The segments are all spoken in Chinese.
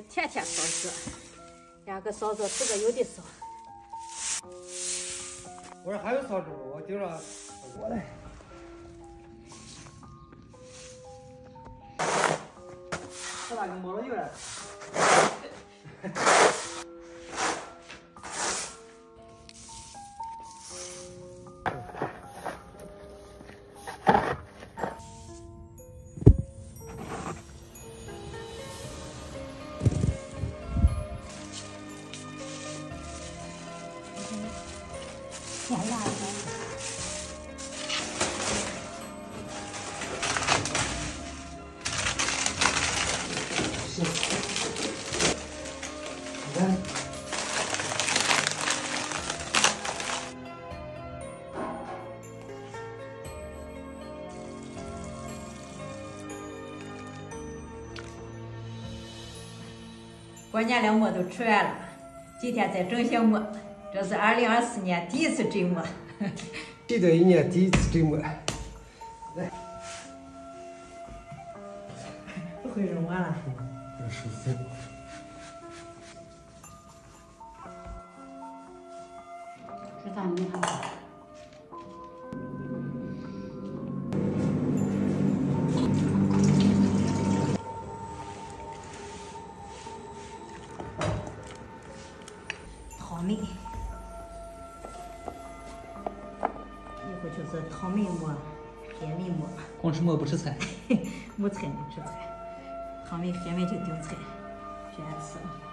这甜甜烧子，两个嫂子吃个有的烧。我说还有烧猪，我盯着我来。这咋给抹了油了？甜辣的。过年的馍都吃完了，今天再整些馍。这是二零二四年第一次蒸馍，新的一年第一次蒸馍。来，不会扔完了。这是粉。这咋没看？汤梅。就是汤梅馍、海梅馍。光吃馍不吃菜。没菜没吃菜，汤梅、海梅就丢菜，全吃了。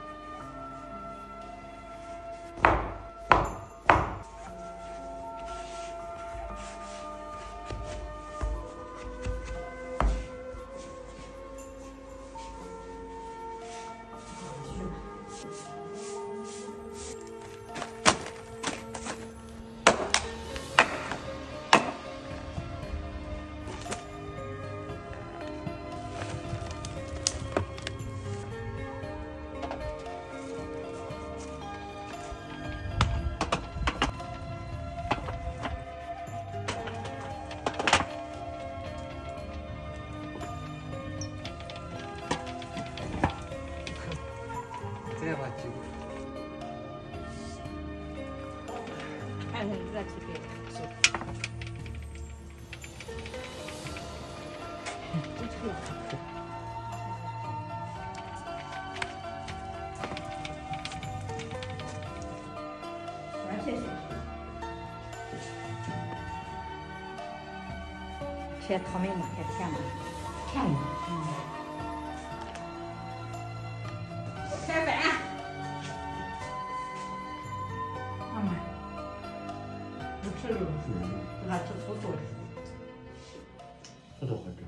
再把鸡骨。看看热气给是。不脆。完全是。吃汤梅馍还甜吗？不吃肉，给他吃土豆。土豆好吃。